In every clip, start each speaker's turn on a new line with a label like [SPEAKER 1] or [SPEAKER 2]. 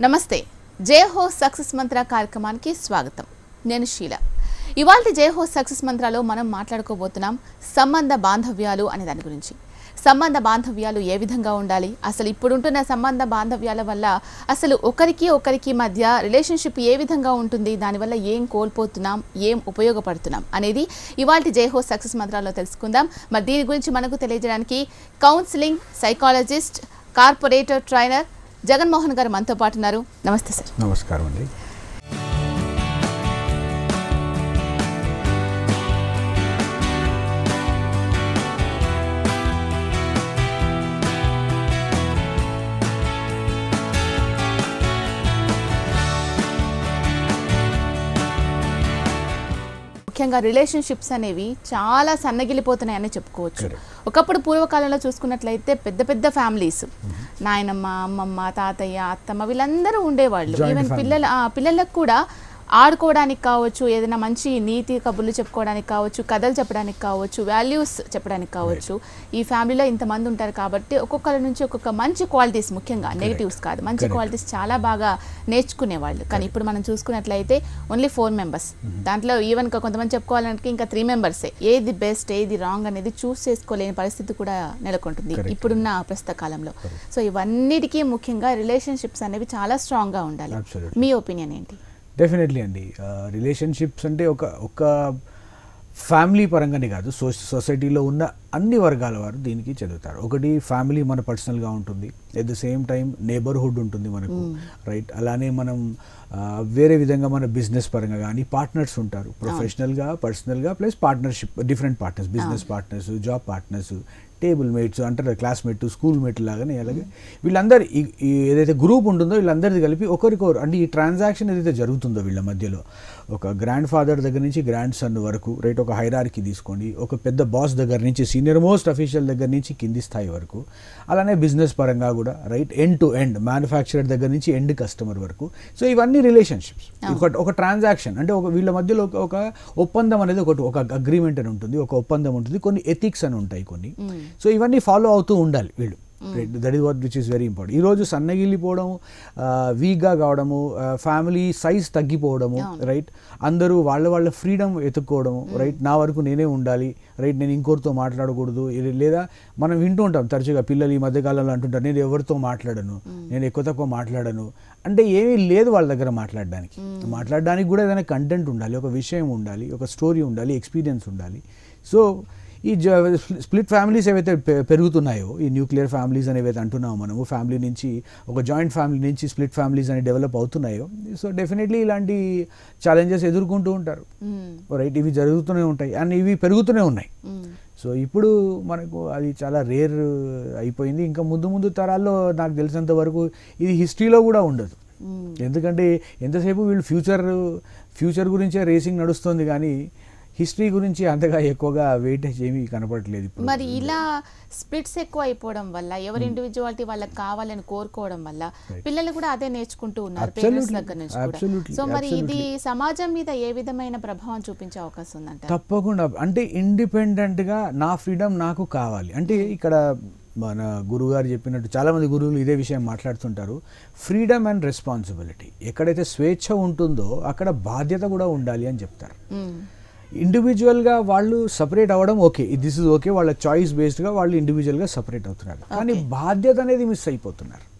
[SPEAKER 1] నమస్తే. జే హో సక్సెస్ మంత్ర కార్యక్రమానికి స్వాగతం. నేను షీల. ఇవాళ జే హో సక్సెస్ మంత్రాలో మనం మాట్లాడుకోబోతున్నాం సంబంధ బాంధవ్యాలు అనే దాని గురించి. సంబంధ బాంధవ్యాలు ఏ విధంగా ఉండాలి? అసలు ఇప్పుడుంటున్న సంబంధ బాంధవ్యాల వల్ల అసలు ఒకరికి ఒకరికి మధ్య రిలేషన్షిప్ ఏ విధంగా ఉంటుంది? దానివల్ల ఏం కోల్పోతున్నాం? ఏం ఉపయోగపడుతున్నాం? అనేది ఇవాళ జై హో సక్సెస్ మంత్రాల్లో తెలుసుకుందాం. మరి దీని గురించి మనకు తెలియజేయడానికి counselling psychologist corporator trainer Jaganmohan గారు మనతో పాటు ఉన్నారు. నమస్తే సార్.
[SPEAKER 2] నమస్కారం అండి.
[SPEAKER 1] ముఖ్యంగా రిలేషన్షిప్స్ అనేవి చాలా సన్నగిలిపోతున్నాయని చెప్పుకోవచ్చు. ఒకప్పుడు పూర్వకాలంలో చూసుకున్నట్లయితే పెద్ద పెద్ద ఫ్యామిలీస్. నాయనమ్మ అమ్మమ్మ తాతయ్య అత్తమ్మ వీళ్ళందరూ ఉండేవాళ్ళు. ఈవెన్. పిల్లల పిల్లలకు కూడా ఆడుకోవడానికి కావచ్చు ఏదైనా మంచి నీతి కబుర్లు చెప్పుకోవడానికి కావచ్చు కథలు చెప్పడానికి కావచ్చు వాల్యూస్ చెప్పడానికి కావచ్చు ఈ ఫ్యామిలీలో ఇంతమంది ఉంటారు కాబట్టి ఒక్కొక్కరి నుంచి ఒక్కొక్క మంచి క్వాలిటీస్ ముఖ్యంగా నెగిటివ్స్ కాదు. మంచి. క్వాలిటీస్ చాలా బాగా నేర్చుకునేవాళ్ళు. కానీ ఇప్పుడు మనం చూసుకున్నట్లయితే ఓన్లీ ఫోర్ మెంబర్స్ దాంట్లో ఈవెన్ కొంతమంది చెప్పుకోవాలంటే ఇంకా త్రీ మెంబర్సే ఏది బెస్ట్ ఏది రాంగ్ అనేది చూస్ చేసుకోలేని పరిస్థితి కూడా నెలకొంటుంది. ఇప్పుడున్న ప్రస్తుత కాలంలో. సో ఇవన్నిటికీ ముఖ్యంగా రిలేషన్షిప్స్ అనేవి చాలా స్ట్రాంగ్గా ఉండాలి. మీ ఒపీనియన్ ఏంటి?
[SPEAKER 2] డెఫినెట్లీ అండి. రిలేషన్షిప్స్ అంటే ఒక ఒక ఫ్యామిలీ పరంగానే కాదు. సో సొసైటీలో ఉన్న అన్ని వర్గాల వారు దీనికి చదువుతారు ఒకటి ఫ్యామిలీ మన పర్సనల్గా ఉంటుంది. At the same time neighbourhood ఉంటుంది మనకు రైట్ అలానే మనం వేరే విధంగా మన బిజినెస్ పరంగా కానీ పార్ట్నర్స్ ఉంటారు. ప్రొఫెషనల్గా పర్సనల్గా plus partnership different partners business partners job partners table mates అంటారు క్లాస్మేట్ స్కూల్ మేట్ లాగానే అలాగే. వీళ్ళందరూ ఏదైతే గ్రూప్ ఉంటుందో వీళ్ళందరిది కలిపి ఒకరికొకరు అంటే ఈ ట్రాన్సాక్షన్ ఏదైతే జరుగుతుందో వీళ్ళ మధ్యలో ఒక గ్రాండ్ ఫాదర్ దగ్గర నుంచి గ్రాండ్ సన్ వరకు రైట్ ఒక హైరార్కి తీసుకోండి. ఒక పెద్ద బాస్ దగ్గర నుంచి సీనియర్ మోస్ట్ అఫీషియల్ దగ్గర నుంచి కింది స్థాయి వరకు. అలానే బిజినెస్ పరంగా కూడా right end to end manufacturer దగ్గర నుంచి ఎండ్ కస్టమర్ వరకు. సో ఇవన్నీ రిలేషన్షిప్స్ ఒక ఒక ట్రాన్సాక్షన్ అంటే ఒక వీళ్ళ మధ్యలో ఒక ఒక ఒప్పందం అనేది ఒకటి ఒక అగ్రిమెంట్ అని ఉంటుంది ఒక ఒప్పందం ఉంటుంది కొన్ని ఎథిక్స్ అని ఉంటాయి కొన్ని. సో ఇవన్నీ ఫాలో అవుతూ ఉండాలి వీళ్ళు. That is what which is very important ఈరోజు సన్నగిల్లిపోవడం వీక్గా కావడము ఫ్యామిలీ సైజ్ తగ్గిపోవడము రైట్ అందరూ వాళ్ళ వాళ్ళ ఫ్రీడమ్ ఎత్తుక్కోవడము రైట్ నా వరకు నేనే ఉండాలి రైట్ నేను ఇంకోరితో మాట్లాడకూడదు లేదా మనం వింటూ ఉంటాం తరచుగా పిల్లలు ఈ మధ్యకాలంలో అంటుంటారు నేను ఎవరితో మాట్లాడను? నేను ఎక్కువ తక్కువ మాట్లాడను? అంటే ఏమీ లేదు వాళ్ళ దగ్గర మాట్లాడడానికి. మాట్లాడడానికి కూడా ఏదైనా కంటెంట్ ఉండాలి ఒక విషయం ఉండాలి ఒక స్టోరీ ఉండాలి ఎక్స్పీరియన్స్ ఉండాలి. సో ఈ స్ప్లిట్ ఫ్యామిలీస్ ఏవైతే పెరుగుతున్నాయో ఈ న్యూక్లియర్ ఫ్యామిలీస్ అని ఏవైతే అంటున్నామో మనము ఫ్యామిలీ నుంచి ఒక జాయింట్ ఫ్యామిలీ నుంచి స్ప్లిట్ ఫ్యామిలీస్ అని డెవలప్ అవుతున్నాయో సో డెఫినెట్లీ ఇలాంటి ఛాలెంజెస్ ఎదుర్కొంటూ ఉంటారు. రైట్ ఇవి జరుగుతూనే ఉంటాయి. అండ్ ఇవి పెరుగుతూనే ఉన్నాయి. సో ఇప్పుడు మనకు అది చాలా రేర్ అయిపోయింది. ఇంకా ముందు ముందు తరాల్లో నాకు తెలిసినంత వరకు ఇది హిస్టరీలో కూడా ఉండదు. ఎందుకంటే ఎంతసేపు వీళ్ళు ఫ్యూచర్ ఫ్యూచర్ గురించే రేసింగ్ నడుస్తుంది కానీ హిస్టరీ గురించి అంతగా ఎక్కువగా వెయిటేజ్ ఏమీ కనపడట్లేదు ఇప్పుడు.
[SPEAKER 1] మరి ఇలా స్ప్లిట్స్ ఎక్కువ అయిపోవడం వల్ల ఎవరి ఇండివిజువాలిటీ వాళ్ళకి కావాలని కోరుకోవడం వల్ల పిల్లలు కూడా అదే నేర్చుకుంటూ ఉన్నారు పేరెంట్స్. దగ్గర నుంచి. సో మరి ఇది. సమాజం మీద ఏ విధమైన ప్రభావం చూపించే అవకాశం ఉందంట
[SPEAKER 2] తప్పకుండా. అంటే ఇండిపెండెంట్గా నా ఫ్రీడమ్ నాకు కావాలి. అంటే ఇక్కడ మన గురుగారు చెప్పినట్టు చాలామంది గురువులు ఇదే విషయం మాట్లాడుతుంటారు. ఫ్రీడమ్ అండ్ రెస్పాన్సిబిలిటీ ఎక్కడైతే స్వేచ్ఛ ఉంటుందో అక్కడ బాధ్యత కూడా ఉండాలి అని చెప్తారు. ఇండివిజువల్గా వాళ్ళు సపరేట్ అవ్వడం ఓకే దిస్ ఇస్ ఓకే వాళ్ళ చాయిస్ బేస్డ్గా వాళ్ళు ఇండివిజువల్గా సపరేట్ అవుతున్నారు. కానీ బాధ్యత అనేది మిస్ అయిపోతున్నారు.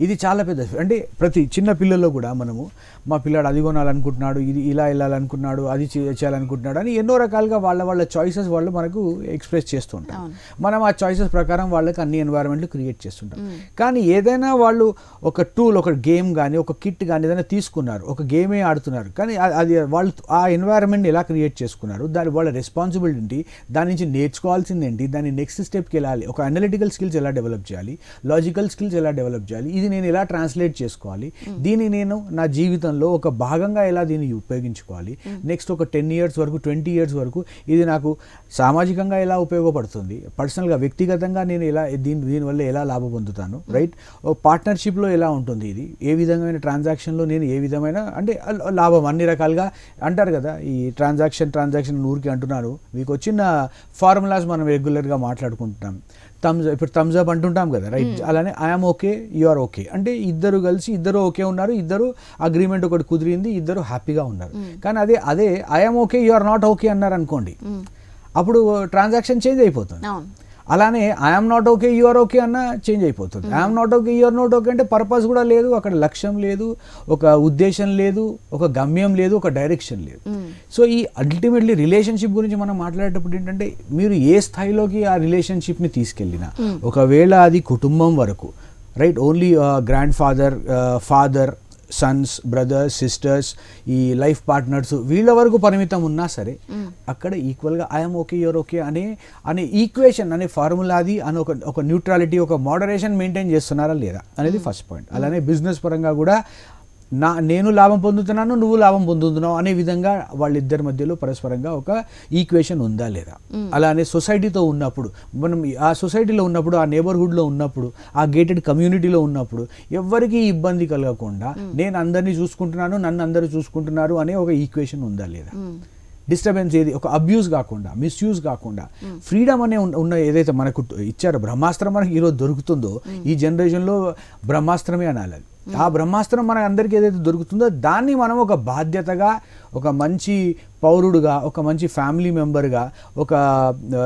[SPEAKER 2] ఇది చాలా పెద్ద అంటే ప్రతి చిన్న పిల్లల్లో కూడా మనము మా పిల్లాడు అది కొనాలనుకుంటున్నాడు ఇది ఇలా వెళ్ళాలనుకున్నాడు అది చేయాలనుకుంటున్నాడు అని ఎన్నో రకాలుగా వాళ్ళ వాళ్ళ చాయిసెస్ వాళ్ళు మనకు ఎక్స్ప్రెస్ చేస్తుంటారు మనం ఆ చాయిసెస్ ప్రకారం వాళ్ళకి అన్ని ఎన్వైరన్మెంట్లు క్రియేట్ చేస్తుంటాం. కానీ ఏదైనా వాళ్ళు ఒక టూల్ ఒక గేమ్ కానీ ఒక కిట్ కానీ ఏదైనా తీసుకున్నారు ఒక గేమే ఆడుతున్నారు కానీ అది వాళ్ళు ఆ ఎన్వైరన్మెంట్ ఎలా క్రియేట్ చేసుకున్నారు దాని వాళ్ళ రెస్పాన్సిబిలిటీ దాని నుంచి నేర్చుకోవాల్సింది ఏంటి దాని నెక్స్ట్ స్టెప్కి వెళ్ళాలి ఒక అనలిటికల్ స్కిల్స్ ఎలా డెవలప్ చేయాలి లాజికల్ స్కిల్స్ ఎలా డెవలప్ చేయాలి. ఇది నేను ఎలా ట్రాన్స్లేట్ చేసుకోవాలి? దీన్ని నేను నా జీవితంలో ఒక భాగంగా ఎలా దీన్ని ఉపయోగించుకోవాలి? నెక్స్ట్ ఒక టెన్ ఇయర్స్ వరకు ట్వంటీ ఇయర్స్ వరకు ఇది నాకు సామాజికంగా ఎలా ఉపయోగపడుతుంది? పర్సనల్గా వ్యక్తిగతంగా నేను ఎలా దీని దీనివల్ల ఎలా లాభం పొందుతాను? రైట్? ఓ పార్ట్నర్షిప్లో ఎలా ఉంటుంది ఇది? ఏ విధమైన ట్రాన్సాక్షన్లో నేను ఏ విధమైన అంటే లాభం అన్ని రకాలుగా అంటారు కదా ఈ ట్రాన్సాక్షన్ ట్రాన్సాక్షన్ ఊరికి అంటున్నారు. మీకు వచ్చిన ఫార్ములాస్ మనం రెగ్యులర్గా మాట్లాడుకుంటున్నాం. థమ్స్ ఇప్పుడు థమ్స్ అప్ అంటుంటాం కదా రైట్? అలానే I'm okay you are okay అంటే ఇద్దరు కలిసి ఇద్దరు ఓకే ఉన్నారు ఇద్దరు అగ్రిమెంట్ ఒకటి కుదిరింది ఇద్దరు హ్యాపీగా ఉన్నారు. కానీ అదే అదే I'm okay you are not okay అన్నారు అనుకోండి. అప్పుడు ట్రాన్సాక్షన్ చేంజ్ అయిపోతుంది. అలానే I'm not okay you're okay అన్న చేంజ్ అయిపోతుంది. I'm not okay you're not okay అంటే పర్పస్ కూడా లేదు అక్కడ లక్ష్యం లేదు ఒక ఉద్దేశం లేదు ఒక గమ్యం లేదు ఒక డైరెక్షన్ లేదు. సో ఈ అల్టిమేట్లీ రిలేషన్షిప్ గురించి మనం మాట్లాడేటప్పుడు ఏంటంటే మీరు ఏ స్థాయిలోకి ఆ రిలేషన్షిప్ని తీసుకెళ్ళినా ఒకవేళ అది కుటుంబం వరకు right only grandfather father sons brothers sisters ఈ లైఫ్ పార్ట్నర్స్ వీళ్ళ వరకు పరిమితం ఉన్నా సరే అక్కడ ఈక్వల్గా ఐఎమ్ ఓకే యువర్ ఓకే అనే అనే ఈక్వేషన్ అనే ఫార్ములా అది అని ఒక ఒక న్యూట్రాలిటీ ఒక మోడరేషన్ మెయింటైన్ చేస్తున్నారా లేదా అనేది ఫస్ట్ పాయింట్ అలానే బిజినెస్ పరంగా కూడా నా నేను లాభం పొందుతున్నాను నువ్వు లాభం పొందుతున్నావు అనే విధంగా వాళ్ళిద్దరి మధ్యలో పరస్పరంగా ఒక ఈక్వేషన్ ఉందా లేదా? అలానే సొసైటీతో ఉన్నప్పుడు మనం ఆ సొసైటీలో ఉన్నప్పుడు ఆ నేబర్హుడ్లో ఉన్నప్పుడు ఆ గేటెడ్ కమ్యూనిటీలో ఉన్నప్పుడు ఎవ్వరికీ ఇబ్బంది కలగకుండా నేను అందరినీ చూసుకుంటున్నాను నన్ను అందరూ చూసుకుంటున్నారు అనే ఒక ఈక్వేషన్ ఉందా లేదా? డిస్టర్బెన్స్ ఏది? ఒక అబ్యూస్ కాకుండా మిస్యూజ్ కాకుండా ఫ్రీడమ్ అనే ఉన్న- ఏదైతే మనకు ఇచ్చారో బ్రహ్మాస్త్రం మనకి ఈరోజు దొరుకుతుందో ఈ జనరేషన్లో బ్రహ్మాస్త్రమే అనాలి. ఆ బ్రహ్మాస్త్రం మనకు అందరికీ ఏదైతే దొరుకుతుందో దాన్ని మనం ఒక బాధ్యతగా ఒక మంచి పౌరుడుగా ఒక మంచి ఫ్యామిలీ మెంబర్గా ఒక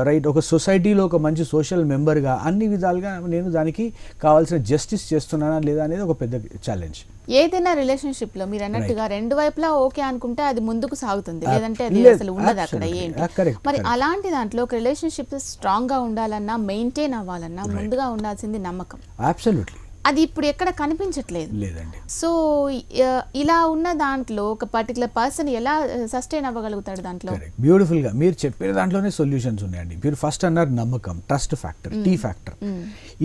[SPEAKER 2] రైట్ ఒక సొసైటీలో ఒక మంచి సోషల్ మెంబర్గా అన్ని విధాలుగా నేను దానికి కావాల్సిన జస్టిస్ చేస్తున్నానా లేదా అనేది ఒక పెద్ద ఛాలెంజ్.
[SPEAKER 1] ఏదైనా రిలేషన్షిప్లో మీరు అన్నట్టుగా రెండు వైపులా ఓకే అనుకుంటే అది ముందుకు సాగుతుంది లేదంటే అది అసలు ఉండదు అక్కడ. ఏంటి? మరి. అలాంటి దాంట్లో ఒక రిలేషన్షిప్ స్ట్రాంగ్గా ఉండాలన్నా మెయింటైన్ అవ్వాలన్నా ముందుగా ఉండాల్సింది నమ్మకం.
[SPEAKER 2] అబ్సల్యూట్లీ
[SPEAKER 1] అది ఇప్పుడు ఎక్కడ కనిపించట్లేదు.
[SPEAKER 2] లేదండి.
[SPEAKER 1] సో ఇలా ఉన్న దాంట్లో ఒక పర్టికులర్ పర్సన్ ఎలా సస్టైన్ అవ్వగలుగుతాడు దాంట్లో?
[SPEAKER 2] కరెక్ట్ బ్యూటిఫుల్గా మీరు చెప్పిన దాంట్లోనే సొల్యూషన్స్ ఉన్నాయండి. మీరు ఫస్ట్ అన్నారు నమ్మకం ట్రస్ట్ ఫ్యాక్టర్ టీ ఫ్యాక్టర్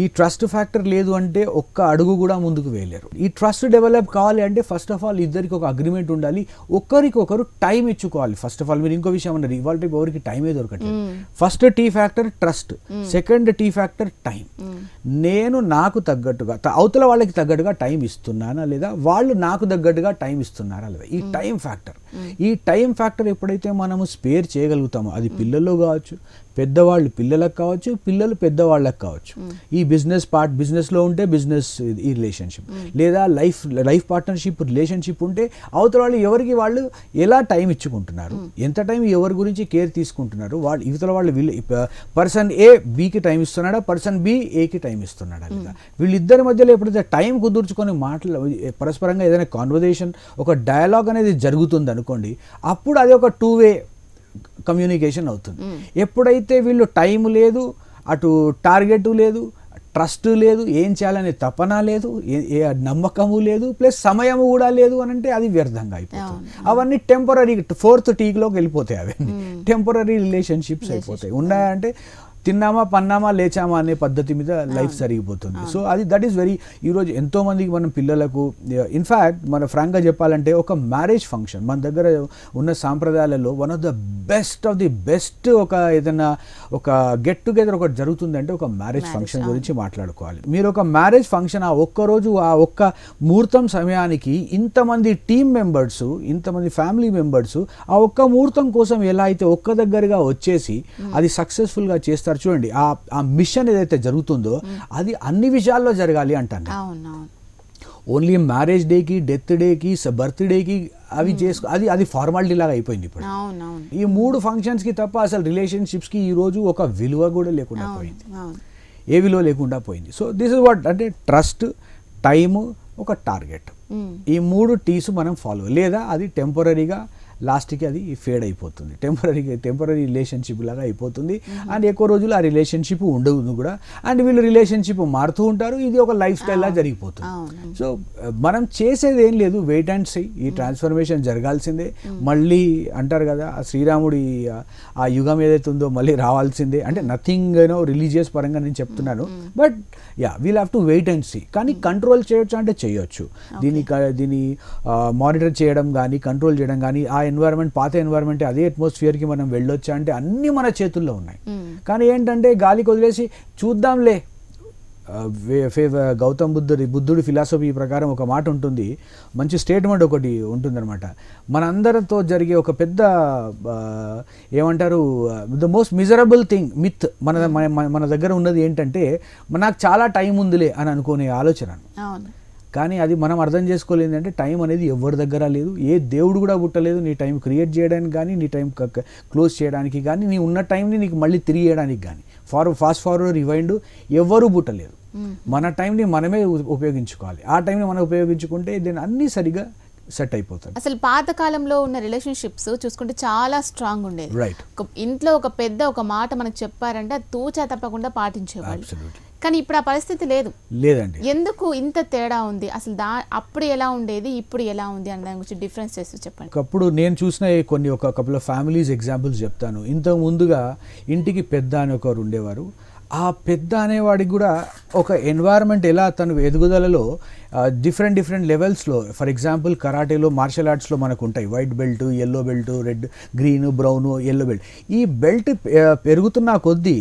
[SPEAKER 2] ఈ ట్రస్ట్ ఫ్యాక్టర్ లేదు అంటే ఒక్క అడుగు కూడా ముందుకు వేయలేరు. ఈ ట్రస్ట్ డెవలప్ కావాలి అంటే ఫస్ట్ ఆఫ్ ఆల్ ఇద్దరికి ఒక అగ్రిమెంట్ ఉండాలి. ఒకరికొకరు టైం ఇచ్చుకోవాలి. ఫస్ట్ ఆఫ్ ఆల్ మీరు ఇంకో విషయం అన్నారు ఇవాళ రేపు ఎవరికి టైమే దొరకట్లేదు. First T factor trust second T factor time నేను నాకు తగ్గట్టుగా అవతల వాళ్ళకి తగ్గట్టుగా టైం ఇస్తున్నానా లేదా వాళ్ళు నాకు తగ్గట్టుగా టైం ఇస్తున్నారా లేదా? ఈ టైం ఫ్యాక్టర్. ఈ టైం ఫ్యాక్టర్ ఎప్పుడైతే మనము స్పేర్ చేయగలుగుతామో అది పిల్లల్లో కావచ్చు పెద్దవాళ్ళు పిల్లలకు కావచ్చు పిల్లలు పెద్దవాళ్ళకి కావచ్చు. ఈ బిజినెస్ పార్ట్ బిజినెస్లో ఉంటే బిజినెస్ ఈ రిలేషన్షిప్. లేదా లైఫ్ లైఫ్ పార్ట్నర్షిప్ రిలేషన్షిప్ ఉంటే అవతల వాళ్ళు ఎవరికి వాళ్ళు ఎలా టైం ఇచ్చుకుంటున్నారు ఎంత టైం ఎవరి గురించి కేర్ తీసుకుంటున్నారు వాళ్ళు ఇవతల వాళ్ళు వీళ్ళు పర్సన్ ఏ బికి టైం ఇస్తున్నాడా పర్సన్ బి ఏకి టైం ఇస్తున్నాడా లేదా. వీళ్ళిద్దరి మధ్యలో ఎప్పుడైతే టైం కుదుర్చుకొని మాటలు పరస్పరంగా ఏదైనా కాన్వర్జేషన్ ఒక డయలాగ్ అనేది జరుగుతుంది అనుకోండి అప్పుడు అది ఒక టూ వే కమ్యూనికేషన్ అవుతుంది. ఎప్పుడైతే వీళ్ళు టైం లేదు అటు టార్గెట్ లేదు ట్రస్ట్ లేదు ఏం చేయాలనే తపన లేదు ఏ- నమ్మకము లేదు ప్లస్ సమయము కూడా లేదు అని అంటే అది వ్యర్థంగా అయిపోతుంది. అవన్నీ టెంపరీ ఫోర్త్ టీక్లోకి వెళ్ళిపోతాయి అవన్నీ. టెంపరీ రిలేషన్షిప్స్ అయిపోతాయి. ఉన్నాయంటే తిన్నామా పన్నామా లేచామా అనే పద్ధతి మీద లైఫ్ జరిగిపోతుంది సో అది దట్ ఈస్ వెరీ ఈరోజు ఎంతో మందికి మనం పిల్లలకు ఇన్ఫ్యాక్ట్ మన ఫ్రాంక్గా చెప్పాలంటే ఒక మ్యారేజ్ ఫంక్షన్ మన దగ్గర ఉన్న సాంప్రదాయాలలో one of the best of the best ఒక ఏదైనా ఒక గెట్ టుగెదర్ ఒకటి జరుగుతుందంటే ఒక మ్యారేజ్ ఫంక్షన్ గురించి మాట్లాడుకోవాలి. మీరు ఒక మ్యారేజ్ ఫంక్షన్ ఆ ఒక్క రోజు ఆ ఒక్క ముహూర్తం సమయానికి ఇంతమంది టీం మెంబర్స్ ఇంతమంది ఫ్యామిలీ మెంబర్స్ ఆ ఒక్క ముహూర్తం కోసం ఎలా అయితే ఒక్క దగ్గరగా వచ్చేసి అది సక్సెస్ఫుల్గా చేస్తారు చూడండి ఆ ఆ మిషన్ ఏదైతే జరుగుతుందో అది అన్ని విషయాల్లో జరగాలి అంటాను ఓన్లీ మ్యారేజ్ డేకి డెత్ డేకి బర్త్డేకి అవి చేసుకో అది అది ఫార్మాలిటీ లాగా అయిపోయింది ఇప్పుడు. ఈ మూడు ఫంక్షన్స్కి తప్ప అసలు రిలేషన్షిప్స్కి ఈ రోజు ఒక విలువ కూడా లేకుండా పోయింది. ఏ విలువ లేకుండా పోయింది. సో దిస్ ఇస్ వాట్ అంటే ట్రస్ట్ టైము ఒక టార్గెట్. ఈ మూడు టీస్ మనం ఫాలో లేదా అది టెంపరీగా లాస్ట్కి అది ఫేడ్ అయిపోతుంది. టెంపరీ టెంపరీ రిలేషన్షిప్ లాగా అయిపోతుంది. అండ్ ఎక్కువ రోజులు ఆ రిలేషన్షిప్ ఉండదు కూడా. అండ్ వీళ్ళు రిలేషన్షిప్ మారుతూ ఉంటారు. ఇది ఒక లైఫ్ స్టైల్ లా జరిగిపోతుంది. సో మనం చేసేది ఏం లేదు. Wait and see. ఈ ట్రాన్స్ఫర్మేషన్ జరగాల్సిందే. మళ్ళీ అంటారు కదా ఆ శ్రీరాముడి ఆ- యుగం ఏదైతే ఉందో మళ్ళీ రావాల్సిందే. అంటే నథింగ్ యూనో రిలీజియస్ పరంగా నేను చెప్తున్నాను. But yeah we'll have to wait and see కానీ కంట్రోల్ చేయొచ్చు అంటే చేయొచ్చు. దీని దీన్ని మానిటర్ చేయడం కానీ కంట్రోల్ చేయడం కానీ ఆ ఎన్వైరన్మెంట్ పాత ఎన్వైరన్మెంట్ అదే అట్మాస్ఫియర్కి మనం వెళ్ళొచ్చా అంటే అన్నీ మన చేతుల్లో ఉన్నాయి. కానీ ఏంటంటే గాలికి వదిలేసి చూద్దాంలే. గౌతమ్ బుద్ధుడి బుద్ధుడి ఫిలాసఫీ ప్రకారం ఒక మాట ఉంటుంది. మంచి స్టేట్మెంట్ ఒకటి ఉంటుందన్నమాట. మనందరితో జరిగే ఒక పెద్ద ఏమంటారు the most miserable thing myth మన మన- దగ్గర ఉన్నది ఏంటంటే నాకు చాలా టైం ఉందిలే అని అనుకునే ఆలోచన. కానీ అది మనం అర్థం చేసుకోలేదు అంటే టైం అనేది ఎవరి దగ్గర లేదు ఏ దేవుడు కూడా పుట్టలేదు. నీ టైం క్రియేట్ చేయడానికి కానీ నీ టైం క్లోజ్ చేయడానికి కానీ నీ ఉన్న టైంని నీకు మళ్ళీ తిరిగి చేయడానికి కానీ. ఫార్ ఫాస్ట్ ఫార్వర్డ్ రివైండ్ ఎవరు పుట్టలేదు. మన టైంని మనమే ఉపయోగించుకోవాలి. ఆ టైంని మనం ఉపయోగించుకుంటే దీని అన్నీ సరిగా సెట్ అయిపోతాయి.
[SPEAKER 1] అసలు పాత కాలంలో ఉన్న రిలేషన్షిప్స్ చూసుకుంటే చాలా స్ట్రాంగ్ ఉండేది.
[SPEAKER 2] రైట్
[SPEAKER 1] ఇంట్లో ఒక పెద్ద ఒక మాట మనకు చెప్పారంటే తూచా తప్పకుండా పాటించేవాళ్ళు. కానీ ఇప్పుడు ఆ పరిస్థితి లేదు.
[SPEAKER 2] లేదండి.
[SPEAKER 1] ఎందుకు ఇంత తేడా ఉంది? అసలు దా అప్పుడు ఎలా ఉండేది? ఇప్పుడు ఎలా ఉంది? అనే దాని గురించి డిఫరెన్స్ చేస్తూ చెప్పండి.
[SPEAKER 2] ఒకప్పుడు నేను చూసిన కొన్ని ఒక కపుల్ ఆఫ్ ఫ్యామిలీస్ ఎగ్జాంపుల్స్ చెప్తాను. ఇంతకు ముందుగా ఇంటికి పెద్ద అని ఒకరు ఉండేవారు. ఆ పెద్ద అనేవాడికి కూడా ఒక ఎన్వైరన్మెంట్ ఎలా తను ఎదుగుదలలో డిఫరెంట్ డిఫరెంట్ లెవెల్స్లో ఫర్ ఎగ్జాంపుల్ కరాటేలో మార్షల్ ఆర్ట్స్లో మనకు ఉంటాయి. White belt yellow belt red green brown yellow belt ఈ బెల్ట్ పెరుగుతున్న కొద్దీ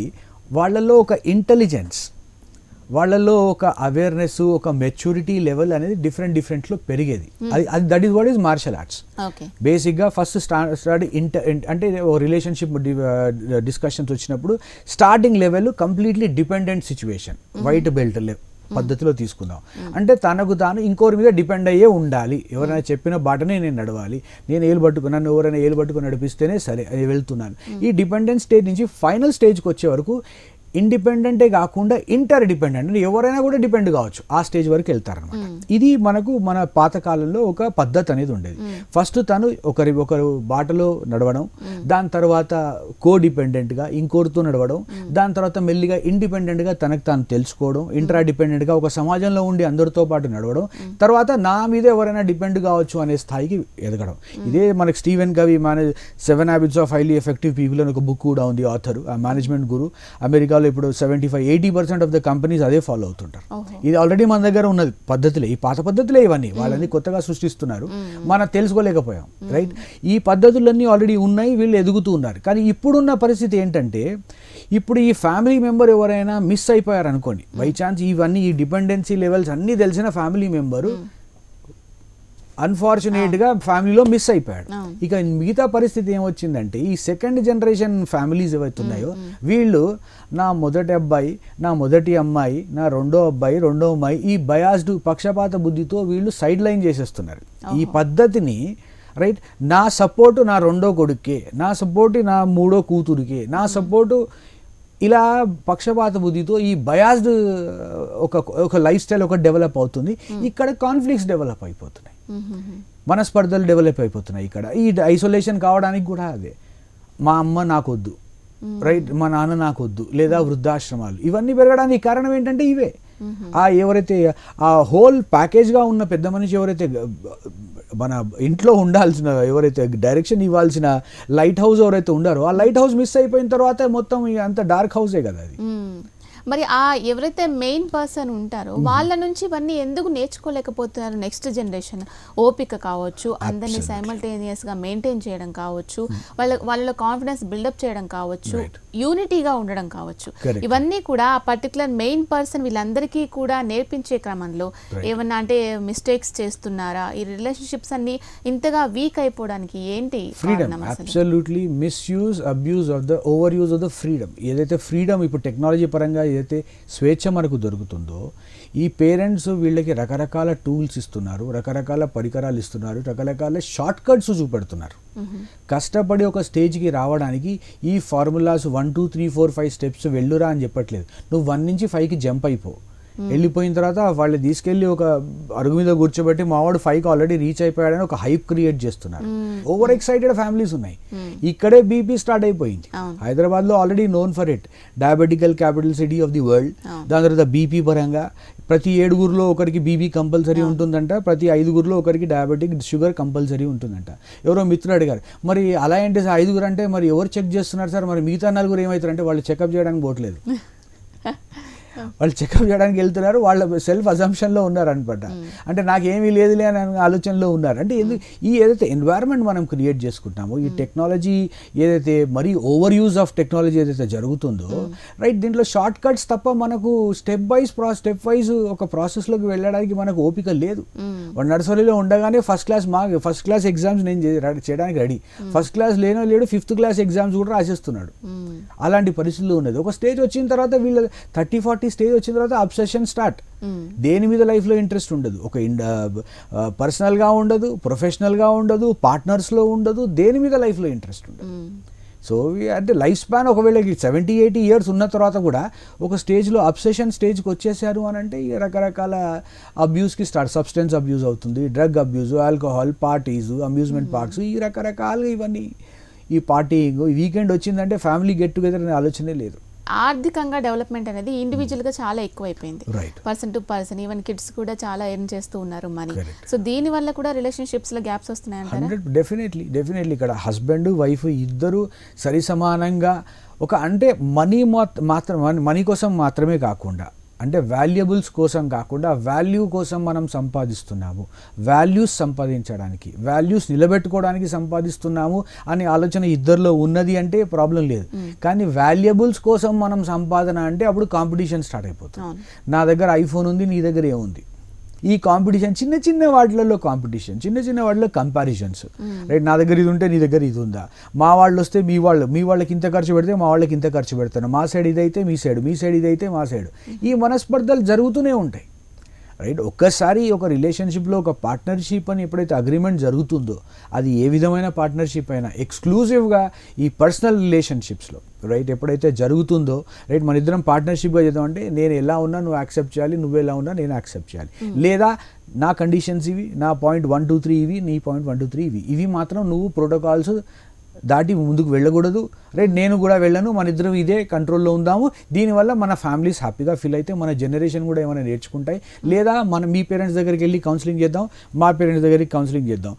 [SPEAKER 2] వాళ్ళల్లో ఒక ఇంటెలిజెన్స్ వాళ్ళల్లో ఒక అవేర్నెస్ ఒక మెచ్యూరిటీ లెవెల్ అనేది డిఫరెంట్ డిఫరెంట్లో పెరిగేది. అది అది that is what is martial arts బేసిక్గా ఫస్ట్ స్టా స్టార్ట్ ఇంట అంటే రిలేషన్షిప్ డిస్కషన్స్ వచ్చినప్పుడు starting level completely dependent situation white belt పద్ధతిలో తీసుకుందాం. అంటే తనకు తాను ఇంకోరి మీద డిపెండ్ అయ్యే ఉండాలి. ఎవరైనా చెప్పిన బాటనే నేను నడవాలి. నేను ఏలు పట్టుకుని నన్ను ఎవరైనా ఏలు పట్టుకుని నడిపిస్తేనే సరే అది వెళ్తున్నాను. ఈ డిపెండెంట్ స్టేజ్ నుంచి ఫైనల్ స్టేజ్కి వచ్చే వరకు ఇండిపెండెంటే కాకుండా ఇంటర్ డిపెండెంట్ అంటే ఎవరైనా కూడా డిపెండ్ కావచ్చు. ఆ స్టేజ్ వరకు వెళ్తారనమాట ఇది మనకు మన పాతకాలంలో ఒక పద్ధతి అనేది ఉండేది. ఫస్ట్ తను ఒకరి ఒకరు బాటలో నడవడం దాని తర్వాత కో డిపెండెంట్గా ఇంకోరితో నడవడం దాని తర్వాత మెల్లిగా ఇండిపెండెంట్గా తనకు తాను తెలుసుకోవడం ఇంట్రా డిపెండెంట్గా ఒక సమాజంలో ఉండి అందరితో పాటు నడవడం తర్వాత నా మీద ఎవరైనా డిపెండ్ కావచ్చు అనే స్థాయికి ఎదగడం. ఇదే మనకి Stephen Covey manage seven habits of highly effective people అని ఒక బుక్ కూడా ఉంది ఆథర్ ఆ మేనేజ్మెంట్ గురు అమెరికాలో ఇప్పుడు seventy five eighty percent of the companies అదే ఫాలో అవుతుంటారు. ఇది ఆల్రెడీ మన దగ్గర ఉన్నది. పద్ధతులే. ఈ పాత పద్ధతులే ఇవన్నీ. వాళ్ళని కొత్తగా సృష్టిస్తున్నారు. మనం తెలుసుకోలేకపోయాం రైట్ ఈ పద్ధతులన్నీ ఆల్రెడీ ఉన్నాయి. వీళ్ళు ఎదుగుతూ ఉన్నారు. కానీ ఇప్పుడున్న పరిస్థితి ఏంటంటే ఇప్పుడు ఈ ఫ్యామిలీ మెంబర్ ఎవరైనా మిస్ అయిపోయారు అనుకోండి బై ఛాన్స్ ఇవన్నీ ఈ డిపెండెన్సీ లెవెల్స్ అన్నీ తెలిసిన ఫ్యామిలీ మెంబరు అన్ఫార్చునేట్గా ఫ్యామిలీలో మిస్ అయిపోయాడు. ఇక మిగతా పరిస్థితి ఏమొచ్చిందంటే ఈ సెకండ్ జనరేషన్ ఫ్యామిలీస్ ఏవైతే ఉన్నాయో వీళ్ళు నా మొదటి అబ్బాయి నా మొదటి అమ్మాయి నా రెండో అబ్బాయి రెండో అమ్మాయి ఈ బయాస్డ్ పక్షపాత బుద్ధితో వీళ్ళు సైడ్ లైన్ చేసేస్తున్నారు. ఈ పద్ధతిని రైట్ నా సపోర్టు నా రెండో కొడుక్కే నా సపోర్టు నా మూడో కూతురికే నా సపోర్టు ఇలా పక్షపాత బుద్ధితో ఈ బయాస్డ్ ఒక ఒక లైఫ్ స్టైల్ ఒక డెవలప్ అవుతుంది. ఇక్కడ కాన్ఫ్లిక్ట్స్ డెవలప్ అయిపోతున్నాయి. మనస్పర్ధలు డెవలప్ అయిపోతున్నాయి ఇక్కడ. ఈ ఐసోలేషన్ కావడానికి కూడా అదే. మా అమ్మ నాకొద్దు. రైట్? మా నాన్న నాకొద్దు. లేదా వృద్ధాశ్రమాలు. ఇవన్నీ పెరగడానికి కారణం ఏంటంటే ఇవే. ఆ ఎవరైతే ఆ హోల్ ప్యాకేజ్గా ఉన్న పెద్ద మనిషి ఎవరైతే మన ఇంట్లో ఉండాల్సిన ఎవరైతే డైరెక్షన్ ఇవ్వాల్సిన లైట్ హౌస్ ఎవరైతే ఉండారో ఆ లైట్ హౌస్ మిస్ అయిపోయిన తర్వాత మొత్తం అంత డార్క్ హౌసే కదా అది.
[SPEAKER 1] మరి ఆ ఎవరైతే మెయిన్ పర్సన్ ఉంటారో వాళ్ళ నుంచి ఇవన్నీ ఎందుకు నేర్చుకోలేకపోతున్నారు నెక్స్ట్ జనరేషన్ ఓపిక కావచ్చు అందరినీ సైమల్టేనియస్గా మెయింటైన్ చేయడం కావచ్చు వాళ్ళ వాళ్ళలో కాన్ఫిడెన్స్ బిల్డప్ చేయడం కావచ్చు. యూనిటీగా ఉండడం కావచ్చు. ఇవన్నీ కూడా ఆ పర్టికులర్ మెయిన్ పర్సన్ వీళ్ళందరికీ కూడా నేర్పించే క్రమంలో. ఏమన్నా అంటే మిస్టేక్స్ చేస్తున్నారా? ఈ రిలేషన్షిప్స్ అన్ని ఇంతగా వీక్ అయిపోవడానికి ఏంటి
[SPEAKER 2] ఫ్రీడమ్
[SPEAKER 1] కారణం అసలు?
[SPEAKER 2] Absolutely misuse abuse of the over use of the freedom ఏదైతే ఫ్రీడమ్ ఇప్పుడు టెక్నాలజీ పరంగా ఏదైతే స్వేచ్ఛ మనకు దొరుకుతుందో ఈ పేరెంట్స్ వీళ్ళకి రకరకాల టూల్స్ ఇస్తున్నారు రకరకాల పరికరాలు ఇస్తున్నారు రకరకాల షార్ట్ కట్స్ చూపెడుతున్నారు. కష్టపడి ఒక స్టేజ్కి రావడానికి ఈ formulas one two three four five steps వెళ్ళురా అని చెప్పట్లేదు. నువ్వు వన్ నుంచి ఫైవ్కి జంప్ అయిపో. వెళ్ళిపోయిన తర్వాత వాళ్ళు తీసుకెళ్ళి ఒక అరుగు మీద కూర్చోబెట్టి మావాడు ఫైవ్కి ఆల్రెడీ రీచ్ అయిపోయాడని ఒక హైప్ క్రియేట్ చేస్తున్నారు. ఓవర్ ఎక్సైటెడ్ ఫ్యామిలీస్ ఉన్నాయి. ఇక్కడే బీపీ స్టార్ట్ అయిపోయింది. హైదరాబాద్లో already known for it diabetical capital city of the world. దాని తర్వాత బీపీ పరంగా ప్రతి ఏడుగురిలో ఒకరికి బీపీ కంపల్సరీ ఉంటుందంట. ప్రతి ఐదుగురిలో ఒకరికి డయాబెటిక్ షుగర్ కంపల్సరీ ఉంటుందంట. ఎవరో మిత్రుడు అడిగారు మరి అలా ఏంటి సార్ ఐదుగురు అంటే మరి ఎవరు చెక్ చేస్తున్నారు సార్? మరి మిగతా నలుగురు ఏమవుతారంటే వాళ్ళు చెకప్ చేయడానికి పోవట్లేదు. వాళ్ళు చెకప్ చేయడానికి వెళ్తున్నారు వాళ్ళ సెల్ఫ్ అజంప్షన్లో ఉన్నారు అనమాట అంటే నాకేమీ లేదులే అని ఆలోచనలో ఉన్నారు. అంటే ఎందుకు ఈ ఏదైతే ఎన్వైరన్మెంట్ మనం క్రియేట్ చేసుకుంటామో ఈ టెక్నాలజీ ఏదైతే మరీ ఓవర్ యూజ్ ఆఫ్ టెక్నాలజీ ఏదైతే జరుగుతుందో రైట్ దీంట్లో షార్ట్ కట్స్ తప్ప మనకు స్టెప్ వైజ్ ప్రా స్టెప్ వైజ్ ఒక ప్రాసెస్లోకి వెళ్ళడానికి మనకు ఓపిక లేదు. వాడు నర్సరీలో ఉండగానే ఫస్ట్ క్లాస్ మా ఫస్ట్ క్లాస్ ఎగ్జామ్స్ నేను చేయడానికి రెడీ. ఫస్ట్ క్లాస్ లేనో లేడు ఫిఫ్త్ క్లాస్ ఎగ్జామ్స్ కూడా రాసేస్తున్నాడు. అలాంటి పరిస్థితుల్లో ఉన్నది. ఒక స్టేజ్ వచ్చిన తర్వాత వీళ్ళ థర్టీ ఫార్టీ స్టేజ్ వచ్చిన తర్వాత అబ్సెషన్ స్టార్ట్. దేని మీద లైఫ్లో ఇంట్రెస్ట్ ఉండదు. ఒక పర్సనల్గా ఉండదు ప్రొఫెషనల్గా ఉండదు పార్ట్నర్స్లో ఉండదు దేని మీద లైఫ్లో ఇంట్రెస్ట్ ఉండదు. సో అంటే లైఫ్ స్పాన్ ఒకవేళ సెవెంటీ ఎయిటీ ఇయర్స్ ఉన్న తర్వాత కూడా ఒక స్టేజ్లో అబ్సెషన్ స్టేజ్కి వచ్చేసారు అని అంటే ఈ రకరకాల అబ్యూస్కి స్టార్ట్. సబ్స్టెన్స్ అబ్యూస్ అవుతుంది drug abuse alcohol parties amusement parks ఈ రకరకాలుగా ఇవన్నీ ఈ పార్టీయింగ్ వీకెండ్ వచ్చిందంటే ఫ్యామిలీ గెట్ టుగెదర్ అనే ఆలోచనే లేదు.
[SPEAKER 1] ఆర్థికంగా డెవలప్మెంట్ అనేది ఇండివిజువల్గా చాలా ఎక్కువైపోయింది. Person to person even kids కూడా చాలా ఎర్న్ చేస్తూ ఉన్నారు మనీ. సో దీని వల్ల కూడా రిలేషన్షిప్స్లో గ్యాప్స్ వస్తున్నాయంటారా
[SPEAKER 2] హండ్రెడ్ డెఫినెట్లీ డెఫినెట్లీ ఇక్కడ హస్బెండ్ వైఫ్ ఇద్దరు సరి సమానంగా ఒక అంటే మనీ మాత్రం మనీ కోసం మాత్రమే కాకుండా అంటే వాల్యుబుల్స్ కోసం కాకుండా వాల్యూ కోసం మనం సంపాదిస్తున్నాము. వాల్యూస్ సంపాదించడానికి వాల్యూస్ నిలబెట్టుకోవడానికి సంపాదిస్తున్నాము అనే ఆలోచన ఇద్దరిలో ఉన్నది అంటే ప్రాబ్లం లేదు. కానీ వాల్యుబుల్స్ కోసం మనం సంపాదన అంటే అప్పుడు కాంపిటీషన్ స్టార్ట్ అయిపోతుంది. నా దగ్గర ఐఫోన్ ఉంది నీ దగ్గర ఏముంది ఈ కాంపిటీషన్ చిన్న చిన్న వాటిలలో కాంపిటీషన్ చిన్న చిన్న వాటిలో కంపారిజన్స్ రైట్ నా దగ్గర ఇది ఉంటే నీ దగ్గర ఇది ఉందా? మా వాళ్ళు వస్తే మీ వాళ్ళు మీ వాళ్ళకి ఇంత ఖర్చు పెడితే మా వాళ్ళకి ఇంత ఖర్చు పెడతాను. మా సైడ్ ఇదైతే మీ సైడ్ మీ సైడ్ ఇదైతే మా సైడ్ ఈ మనస్పర్ధలు జరుగుతూనే ఉంటాయి. రైట్? ఒక్కసారి ఒక రిలేషన్షిప్లో ఒక పార్ట్నర్షిప్ అని ఎప్పుడైతే అగ్రిమెంట్ జరుగుతుందో అది ఏ విధమైన పార్ట్నర్షిప్ అయినా ఎక్స్క్లూజివ్గా ఈ పర్సనల్ రిలేషన్షిప్స్లో రైట్? ఎప్పుడైతే జరుగుతుందో రైట్? మన ఇద్దరం పార్ట్నర్షిప్గా చేద్దామంటే నేను ఎలా ఉన్నా నువ్వు యాక్సెప్ట్ చేయాలి నువ్వు ఎలా ఉన్నా నేను యాక్సెప్ట్ చేయాలి. లేదా నా కండిషన్స్ ఇవి నా పాయింట్ వన్ టూ త్రీ ఇవి నీ పాయింట్ వన్ టూ త్రీ ఇవి. ఇవి మాత్రం నువ్వు ప్రోటోకాల్స్ దాటి ముందుకు వెళ్ళకూడదు. రైట్ నేను కూడా వెళ్ళను మన ఇద్దరం ఇదే కంట్రోల్లో ఉందాము. దీనివల్ల మన ఫ్యామిలీస్ హ్యాపీగా ఫీల్ అయితే మన జనరేషన్ కూడా ఏమైనా నేర్చుకుంటాయి. లేదా మన మీ పేరెంట్స్ దగ్గరికి వెళ్ళి కౌన్సిలింగ్ చేద్దాం మా పేరెంట్స్ దగ్గరికి కౌన్సిలింగ్ చేద్దాం.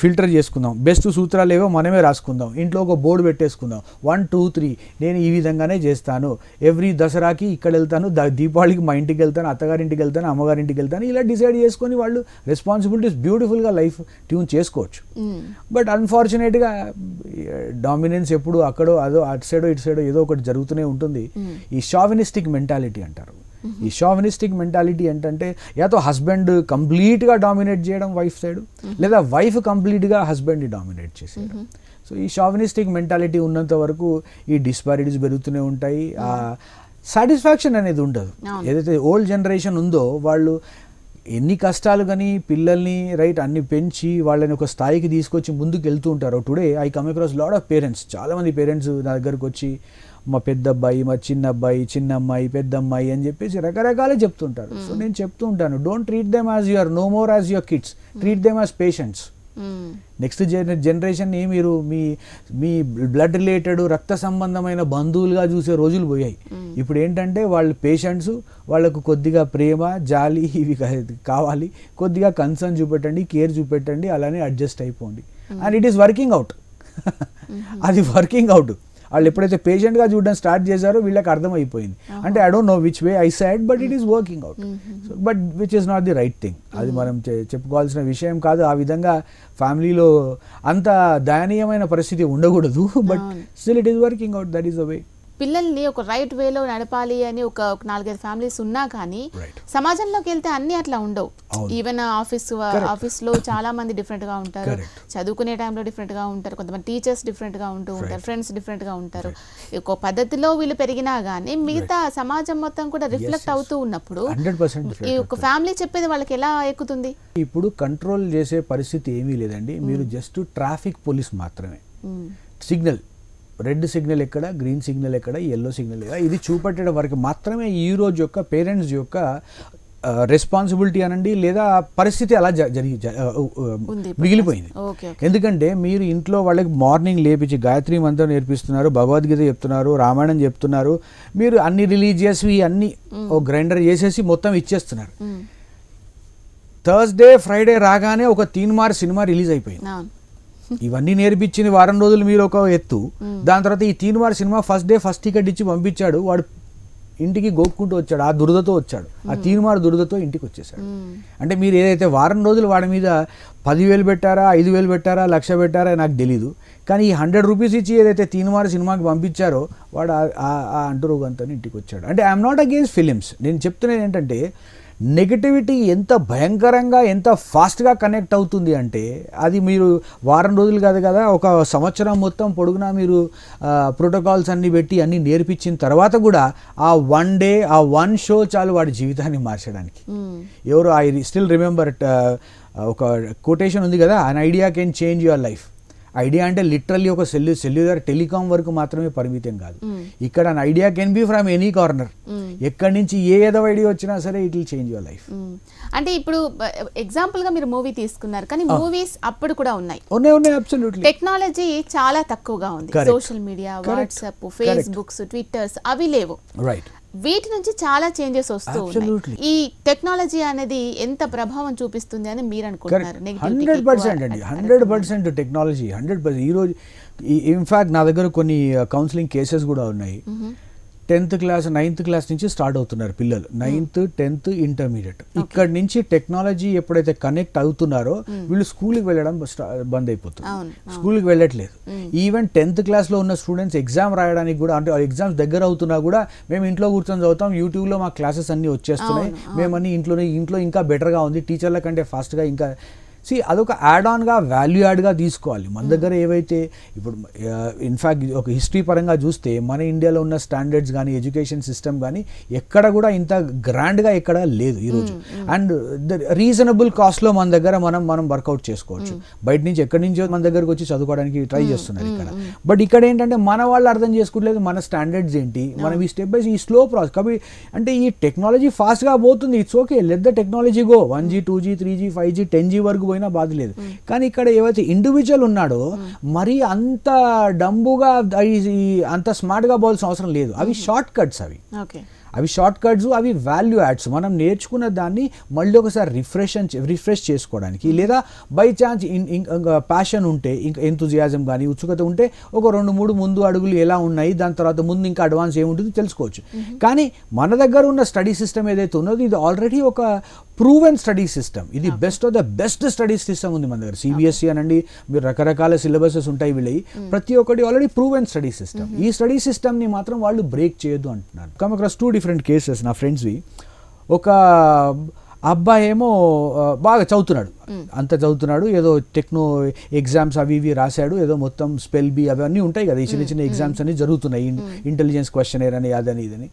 [SPEAKER 2] ఫిల్టర్ చేసుకుందాం. బెస్ట్ సూత్రాలు ఏవో మనమే రాసుకుందాం. ఇంట్లో ఒక బోర్డు పెట్టేసుకుందాం. వన్ టూ త్రీ నేను ఈ విధంగానే చేస్తాను. ఎవ్రీ దసరాకి ఇక్కడ వెళ్తాను దీపావళికి మా ఇంటికి వెళ్తాను అత్తగారింటికి వెళ్తాను అమ్మగారింటికి వెళ్తాను. ఇలా డిసైడ్ చేసుకొని వాళ్ళు రెస్పాన్సిబిలిటీస్ బ్యూటిఫుల్గా లైఫ్ ట్యూన్ చేసుకోవచ్చు. బట్ అన్ఫార్చునేట్గా డామినెన్స్ ఎప్పుడు అక్కడో అదో అటు సైడో ఇటు సైడో ఏదో ఒకటి జరుగుతూనే ఉంటుంది. ఈ షావినిస్టిక్ మెంటాలిటీ అంటారు. ఈ షావినిస్టిక్ మెంటాలిటీ ఏంటంటే యాతో హస్బెండ్ కంప్లీట్గా డామినేట్ చేయడం వైఫ్ సైడ్ లేదా వైఫ్ కంప్లీట్గా హస్బెండ్ని డామినేట్ చేసేయడం. సో ఈ షావినిస్టిక్ మెంటాలిటీ ఉన్నంత వరకు ఈ డిస్పారిటీస్ పెరుగుతూనే ఉంటాయి. ఆ సాటిస్ఫాక్షన్ అనేది ఉండదు. ఏదైతే ఓల్డ్ జనరేషన్ ఉందో వాళ్ళు ఎన్ని కష్టాలు కానీ పిల్లల్ని రైట్ అన్ని పెంచి వాళ్ళని ఒక స్థాయికి తీసుకొచ్చి ముందుకు వెళ్తూ ఉంటారు. Today I come across lot of parents చాలామంది పేరెంట్స్ నా దగ్గరకు వచ్చి మా పెద్ద అబ్బాయి మా చిన్న అబ్బాయి చిన్న అమ్మాయి పెద్ద అమ్మాయి అని చెప్పేసి రకరకాలే చెప్తుంటారు. సో నేను చెప్తూ ఉంటాను don't treat them as your no more as your kids treat them as patients next జన జనరేషన్ని మీరు మీ మీ బ్లడ్ రిలేటెడ్ రక్త సంబంధమైన బంధువులుగా చూసే రోజులు పోయాయి. ఇప్పుడు ఏంటంటే వాళ్ళు పేషెంట్స్ వాళ్ళకు కొద్దిగా ప్రేమ జాలి ఇవి కావాలి. కొద్దిగా కన్సర్న్ చూపెట్టండి కేర్ చూపెట్టండి అలానే అడ్జస్ట్ అయిపోండి. And it is working out అది వర్కింగ్ అవుట్ వాళ్ళు ఎప్పుడైతే పేషెంట్గా చూడడం స్టార్ట్ చేశారో వీళ్ళకి అర్థమైపోయింది. అంటే I don't know which way I side but it is working out but which is not the right thing అది మనం చె- చెప్పుకోవాల్సిన విషయం కాదు. ఆ విధంగా ఫ్యామిలీలో అంత దయనీయమైన పరిస్థితి ఉండకూడదు. But. Still it is working out that is the way
[SPEAKER 1] పిల్లల్ని ఒక రైట్ వేలో నడపాలి అని ఒక నాలుగైదు ఫ్యామిలీస్ ఉన్నా కానీ. సమాజంలోకి వెళ్తే అన్ని అట్లా ఉండవు. Even office. ఆఫీస్లో చాలా మంది డిఫరెంట్గా ఉంటారు. చదువుకునే టైంలో డిఫరెంట్గా ఉంటారు. కొంతమంది టీచర్స్ డిఫరెంట్గా ఉంటూ ఉంటారు. ఫ్రెండ్స్ డిఫరెంట్గా ఉంటారు. ఒక పద్ధతిలో వీళ్ళు పెరిగినా గానీ మిగతా సమాజం మొత్తం కూడా రిఫ్లెక్ట్. అవుతూ ఉన్నప్పుడు ఈ ఒక ఫ్యామిలీ చెప్పేది వాళ్ళకి ఎలా ఎక్కుతుంది?
[SPEAKER 2] ఇప్పుడు కంట్రోల్ చేసే పరిస్థితి ఏమీ లేదండి. మీరు జస్ట్ ట్రాఫిక్ పోలీస్ మాత్రమే. సిగ్నల్ రెడ్ సిగ్నల్ ఎక్కడ గ్రీన్ సిగ్నల్ ఎక్కడ ఎల్లో సిగ్నల్ ఎక్కడ? ఇది చూపెట్టడం వరకు మాత్రమే ఈ రోజు యొక్క పేరెంట్స్ యొక్క రెస్పాన్సిబిలిటీ అనండి లేదా పరిస్థితి అలా జరిగి. మిగిలిపోయింది. ఎందుకంటే మీరు ఇంట్లో వాళ్ళకి మార్నింగ్ లేపించి గాయత్రి మంత్రం నేర్పిస్తున్నారు భగవద్గీత చెప్తున్నారు రామాయణం చెప్తున్నారు మీరు అన్ని రిలీజియస్వి అన్ని ఓ గ్రైండర్ చేసేసి మొత్తం ఇచ్చేస్తున్నారు. థర్స్డే ఫ్రైడే రాగానే ఒక తీన్ మార్ సినిమా రిలీజ్ అయిపోయింది. ఇవన్నీ నేర్పించింది వారం రోజులు మీరు ఒక ఎత్తు. దాని తర్వాత ఈ తీన్ వార్ సినిమా ఫస్ట్ డే ఫస్ట్ టికెట్ ఇచ్చి పంపించాడు. వాడు ఇంటికి గోక్కుంటూ వచ్చాడు. ఆ దురదతో వచ్చాడు. ఆ తీర్మాడు దురదతో ఇంటికి వచ్చేసాడు అంటే మీరు ఏదైతే వారం రోజులు వాడి మీద పదివేలు పెట్టారా ఐదు వేలు పెట్టారా లక్ష పెట్టారా నాకు తెలీదు. కానీ ఈ హండ్రెడ్ రూపీస్ ఇచ్చి ఏదైతే తీన్మార్ సినిమాకి పంపించారో వాడు ఆ- ఆ అంటురోగంతో ఇంటికి వచ్చాడు. అంటే ఐఎమ్ నాట్ అగేన్స్ ఫిలిమ్స్. నేను చెప్తున్నది ఏంటంటే నెగటివిటీ ఎంత భయంకరంగా ఎంత ఫాస్ట్గా కనెక్ట్ అవుతుంది అంటే అది మీరు వారం రోజులు కాదు కదా ఒక సంవత్సరం మొత్తం పొడుగునా మీరు ప్రోటోకాల్స్ అన్ని పెట్టి అన్ని నేర్పించిన తర్వాత కూడా ఆ వన్ డే ఆ వన్ షో చాలు వాడి జీవితాన్ని మార్చడానికి. ఎవరు ఐ స్టిల్ రిమెంబర్ ఒక కొటేషన్ ఉంది కదా an idea can change your life idea అంటే లిటరల్లీ ఒక సెల్యు సెల్యులర్ టెలికాం వరకు మాత్రమే పరిమితం కాదు. ఇక్కడ an idea can be from any corner ఎక్కడి నుంచి ఏ ఏదో ఐడియా వచ్చినా సరే it will change your life.
[SPEAKER 1] అంటే ఇప్పుడు ఎగ్జాంపుల్గా మీరు మూవీ తీసుకున్నారు కానీ మూవీస్ అప్పుడు కూడా ఉన్నాయి.
[SPEAKER 2] ఉన్నాయి ఉన్నాయి అబ్సల్యూట్లీ
[SPEAKER 1] టెక్నాలజీ చాలా తక్కువగా ఉంది. Social media. WhatsApp. Facebooks Twitters అవి లేవు.
[SPEAKER 2] రైట్
[SPEAKER 1] వీటి నుంచి చాలా చేంజెస్ వస్తూ. ఈ టెక్నాలజీ అనేది ఎంత ప్రభావం చూపిస్తుంది అని మీరు అనుకుంటున్నారు?
[SPEAKER 2] హండ్రెడ్ పర్సెంట్ అండి. Hundred. Percent technology. Hundred percent ఈరోజు ఇన్ఫ్యాక్ట్ నా దగ్గర కొన్ని కౌన్సిలింగ్ కేసెస్ కూడా ఉన్నాయి. టెన్త్ క్లాస్ నైన్త్ క్లాస్ నుంచి స్టార్ట్ అవుతున్నారు పిల్లలు. Ninth tenth intermediate. ఇక్కడ నుంచి టెక్నాలజీ ఎప్పుడైతే కనెక్ట్ అవుతున్నారో వీళ్ళు స్కూల్కి వెళ్ళడం బంద్ అయిపోతుంది స్కూల్కి వెళ్ళట్లేదు. ఈవెన్ టెన్త్ క్లాస్లో ఉన్న స్టూడెంట్స్ ఎగ్జామ్ రాయడానికి కూడా అంటే ఎగ్జామ్స్ దగ్గర అవుతున్నా కూడా మేము ఇంట్లో కూర్చొని చదువుతాం యూట్యూబ్లో మా క్లాసెస్ అన్నీ వచ్చేస్తున్నాయి.
[SPEAKER 1] అవును, అవును.
[SPEAKER 2] మేము అన్ని ఇంట్లోనే ఇంట్లో ఇంకా బెటర్గా ఉంది. టీచర్ల కంటే ఫాస్ట్గా ఇంకా సి అదొక యాడ్ ఆన్గా వాల్యూ యాడ్గా తీసుకోవాలి. మన దగ్గర ఏవైతే ఇప్పుడు ఇన్ఫ్యాక్ట్ ఒక హిస్టరీ పరంగా చూస్తే మన ఇండియాలో ఉన్న స్టాండర్డ్స్ కానీ ఎడ్యుకేషన్ సిస్టమ్ కానీ ఎక్కడ కూడా ఇంత గ్రాండ్గా ఎక్కడ లేదు ఈరోజు అండ్ రీజనబుల్ కాస్ట్లో మన దగ్గర మనం మనం వర్కౌట్ చేసుకోవచ్చు. బయట నుంచి ఎక్కడి నుంచో మన దగ్గరకు వచ్చి చదువుకోవడానికి ట్రై చేస్తున్నారు ఇక్కడ. బట్ ఇక్కడ ఏంటంటే మన వాళ్ళు అర్థం చేసుకోవట్లేదు మన స్టాండర్డ్స్ ఏంటి? మనం ఈ స్టెప్ బై ఈ స్లో ప్రాసెస్ కాబట్టి అంటే ఈ టెక్నాలజీ ఫాస్ట్గా పోతుంది. It's okay let the technology go one G two G three G five G ten G వరకు పోయినా బాధ లేదు కానీ ఇక్కడ ఏవైతే ఇండివిజువల్ ఉన్నాడో మరి అంత డంబుగా అంత స్మార్ట్గా పోవాల్సిన అవసరం లేదు. అవి షార్ట్ కట్స్ అవి.
[SPEAKER 1] ఓకే.
[SPEAKER 2] అవి షార్ట్ కట్స్ అవి వాల్యూ యాడ్స్ మనం నేర్చుకున్న దాన్ని మళ్ళీ ఒకసారి రిఫ్రెష్ రిఫ్రెష్ చేసుకోవడానికి. లేదా బై ఛాన్స్ ప్యాషన్ ఉంటే ఇంకా ఎంతుజియాజం కానీ ఉత్సుకత ఉంటే ఒక రెండు మూడు ముందు అడుగులు ఎలా ఉన్నాయి దాని తర్వాత ముందు ఇంకా అడ్వాన్స్ ఏముంటుంది తెలుసుకోవచ్చు. కానీ మన దగ్గర ఉన్న స్టడీ సిస్టమ్ ఏదైతే ఉన్నదో ఇది ఆల్రెడీ ఒక ప్రూవెన్ స్టడీ సిస్టమ్ ఇది best of the best study system ఉంది మన దగ్గర. సిబిఎస్ఈ అనండి మీరు రకరకాల సిలబసెస్ ఉంటాయి వీళ్ళవి. ప్రతి ఒక్కటి ఆల్రెడీ ప్రూవెన్ స్టడీ సిస్టమ్ ఈ స్టడీ సిస్టమ్ని మాత్రం వాళ్ళు బ్రేక్ చేయొద్దు అంటున్నారు. Come across two different cases నా ఫ్రెండ్స్వి ఒక అబ్బాయి ఏమో బాగా చదువుతున్నాడు. అంత చదువుతున్నాడు ఏదో టెక్నో ఎగ్జామ్స్ అవి ఇవి రాశాడు ఏదో మొత్తం స్పెల్ బి అవన్నీ ఉంటాయి కదా ఈ చిన్న చిన్న ఎగ్జామ్స్ అన్ని జరుగుతున్నాయి. ఇంటెలిజెన్స్ క్వశ్చన్ అని అదని ఇదని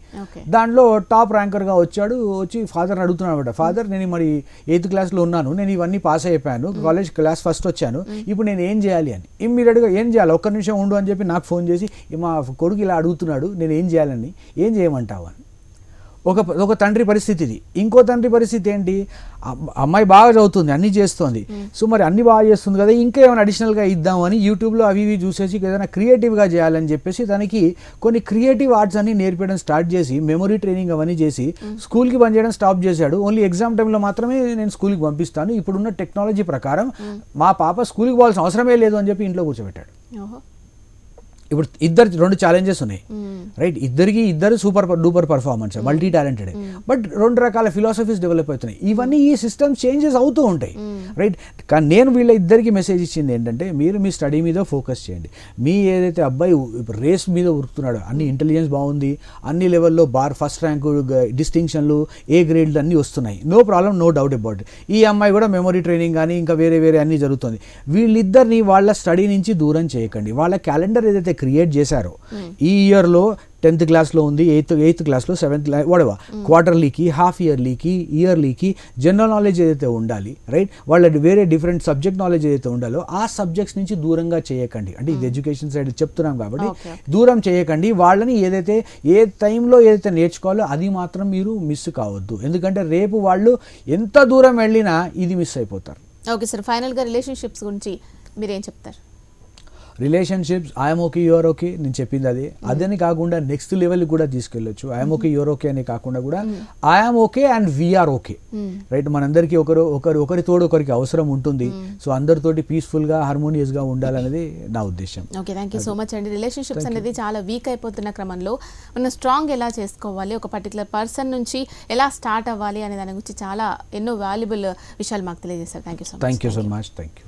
[SPEAKER 2] దాంట్లో టాప్ ర్యాంకర్గా వచ్చాడు వచ్చి ఫాదర్ అడుగుతున్నాడు అనమాట ఫాదర్ నేను మరి ఎయిత్ క్లాస్లో ఉన్నాను నేను ఇవన్నీ పాస్ అయిపోయాను కాలేజ్ క్లాస్ ఫస్ట్ వచ్చాను ఇప్పుడు నేను ఏం చేయాలి అని. ఇమ్మీడియట్గా ఏం చేయాలి? ఒక్క నిమిషం ఉండు అని చెప్పి నాకు ఫోన్ చేసి "ఈ మా కొడుకు ఇలా అడుగుతున్నాడు నేను ఏం చేయాలని ఏం చేయమంటావు అని. ఒక ఒక తండ్రి పరిస్థితి ఇది ఇంకో తండ్రి పరిస్థితి ఏంటి? అమ్- అమ్మాయి బాగా చదువుతుంది అన్నీ చేస్తోంది. సో మరి అన్ని బాగా చేస్తుంది కదా ఇంకా ఏమైనా అడిషనల్గా ఇద్దామని యూట్యూబ్లో అవి ఇవి చూసేసి ఏదైనా క్రియేటివ్గా చేయాలని చెప్పేసి తనకి కొన్ని క్రియేటివ్ ఆర్ట్స్ అన్ని నేర్పించడం స్టార్ట్ చేసి మెమరీ ట్రైనింగ్ అవన్నీ చేసి స్కూల్కి పనిచేయడం స్టాప్ చేశాడు. ఓన్లీ ఎగ్జామ్ టైంలో మాత్రమే నేను స్కూల్కి పంపిస్తాను. ఇప్పుడున్న టెక్నాలజీ ప్రకారం మా పాప స్కూల్కి పోవాల్సిన అవసరమే లేదు అని చెప్పి ఇంట్లో కూర్చోబెట్టాడు. ఇప్పుడు ఇద్దరు రెండు ఛాలెంజెస్ ఉన్నాయి. రైట్ ఇద్దరికి ఇద్దరు super duper performance multi talented but రెండు రకాల ఫిలాసఫీస్ డెవలప్ అవుతున్నాయి. ఇవన్నీ ఈ సిస్టమ్ చేంజెస్ అవుతూ ఉంటాయి. రైట్ కానీ నేను వీళ్ళ ఇద్దరికి మెసేజ్ ఇచ్చింది ఏంటంటే మీరు మీ స్టడీ మీద ఫోకస్ చేయండి. మీ ఏదైతే అబ్బాయి రేస్ మీద ఉరుకుతున్నాడో అన్ని ఇంటెలిజెన్స్ బాగుంది అన్ని లెవెల్లో బార్ ఫస్ట్ ర్యాంకు డిస్టింక్షన్లు ఏ గ్రేడ్లు అన్నీ వస్తున్నాయి. No problem no doubt about ఈ అమ్మాయి కూడా మెమరీ ట్రైనింగ్ కానీ ఇంకా వేరే వేరే అన్నీ జరుగుతుంది. వీళ్ళిద్దరిని వాళ్ళ స్టడీ నుంచి దూరం చేయకండి. వాళ్ళ క్యాలెండర్ ఏదైతే క్రియేట్ చేశారో. ఈ ఇయర్లో టెన్త్ క్లాస్లో ఉంది ఎయిత్ ఎయిత్ క్లాస్లో సెవెంత్ వడవ క్వార్టర్లీకి హాఫ్ ఇయర్లీకి ఇయర్లీకి జనరల్ నాలెడ్జ్ ఏదైతే ఉండాలి రైట్ వాళ్ళ వేరే డిఫరెంట్ సబ్జెక్ట్ నాలెడ్జ్ ఏదైతే ఉండాలో ఆ సబ్జెక్ట్స్ నుంచి దూరంగా చేయకండి. అంటే ఇది ఎడ్యుకేషన్ సైడ్ చెప్తున్నాం కాబట్టి. దూరం చేయకండి. వాళ్ళని ఏదైతే ఏ టైంలో ఏదైతే నేర్చుకోవాలో అది మాత్రం మీరు మిస్ కావద్దు. ఎందుకంటే రేపు వాళ్ళు ఎంత దూరం వెళ్ళినా ఇది మిస్ అయిపోతారు.
[SPEAKER 1] ఓకే సార్ ఫైనల్గా రిలేషన్షిప్స్ గురించి మీరేం చెప్తారు?
[SPEAKER 2] Relationships I'm okay you're okay నేను చెప్పింది అదే. అదని కాకుండా నెక్స్ట్ లెవెల్ కూడా తీసుకెళ్ళొచ్చు. ఐఎమ్ ఓకే యువర్ ఓకే అని కాకుండా కూడా I'm okay and we're okay right మనందరికీ ఒకరు ఒకరు ఒకరి తోడు ఒకరికి అవసరం ఉంటుంది. సో అందరితోటి పీస్ఫుల్గా హార్మోనియస్గా ఉండాలనేది నా ఉద్దేశం.
[SPEAKER 1] Okay thank you so much అండి. రిలేషన్షిప్స్ అనేది చాలా వీక్ అయిపోతున్న క్రమంలో మనం స్ట్రాంగ్ ఎలా చేసుకోవాలి ఒక పర్టికులర్ పర్సన్ నుంచి ఎలా స్టార్ట్ అవ్వాలి అనే దాని గురించి చాలా ఎన్నో వాల్యుబుల్ విషయాలు మాకు తెలియజేశారు. Thank you so much
[SPEAKER 2] thank you so much thank you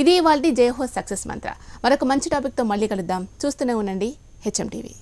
[SPEAKER 1] ఇది ఇవాళ జయహో సక్సెస్ మంత్ర. మరొక మంచి టాపిక్తో మళ్ళీ కలుద్దాం. చూస్తూనే ఉండండి హెచ్ఎం టీవీ.